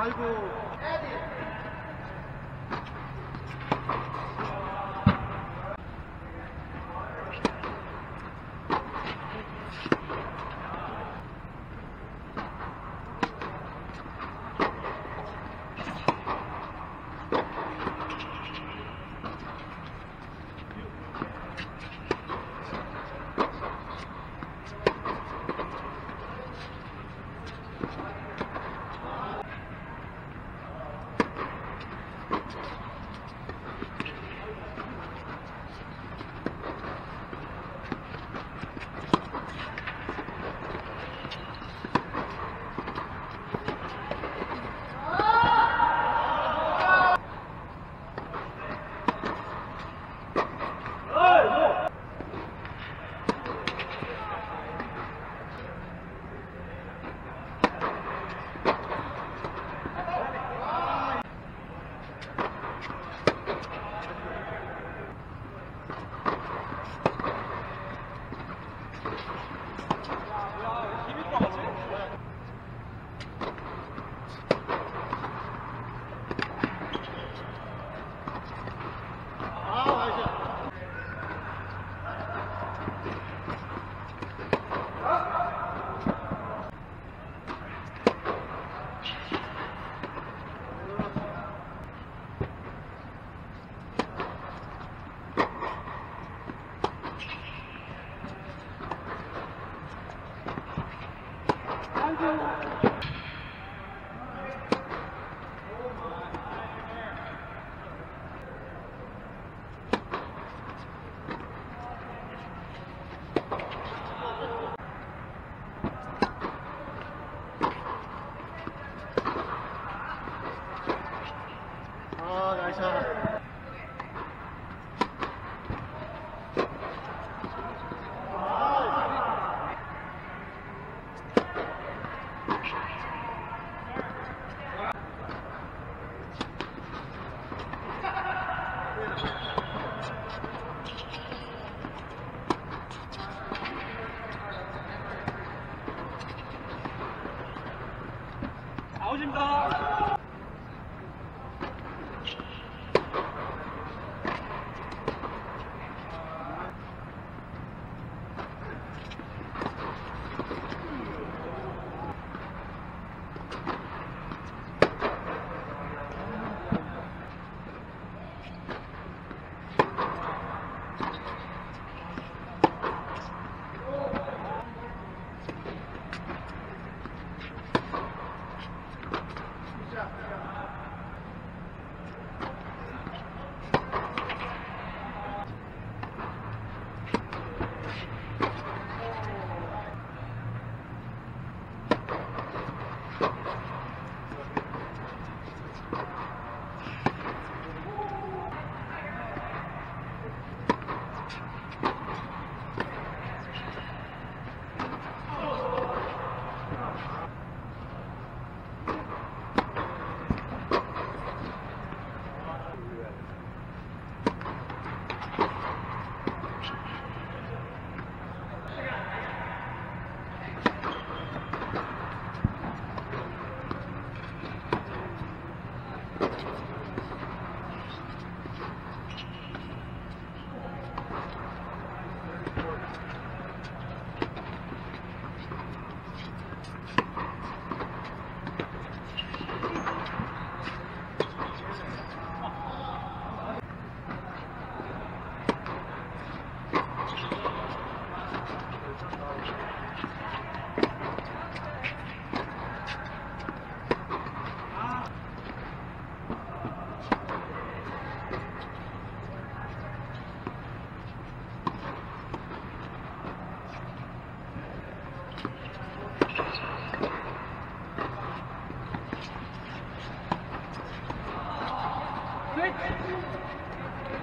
아이고.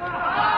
아